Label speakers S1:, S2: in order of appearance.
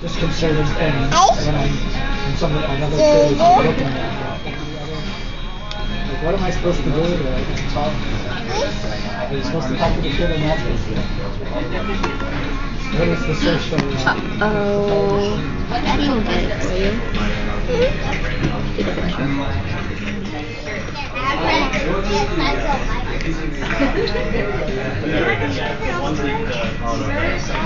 S1: disconcerting thing when I'm in some another kid is looking at me. Like, what am I supposed to do? Like, talk? Are you supposed to talk to the kid and that's what is the social?
S2: Uh, Uh-oh. Daddy will get it for you. Get it for.